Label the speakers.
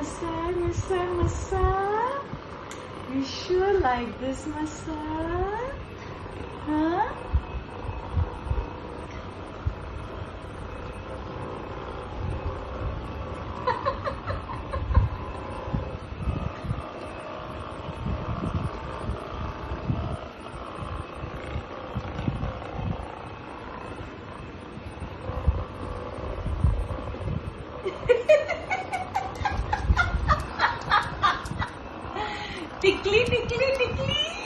Speaker 1: massage, massage, massage. You sure like this massage? Huh? Tikli Tikli Tikli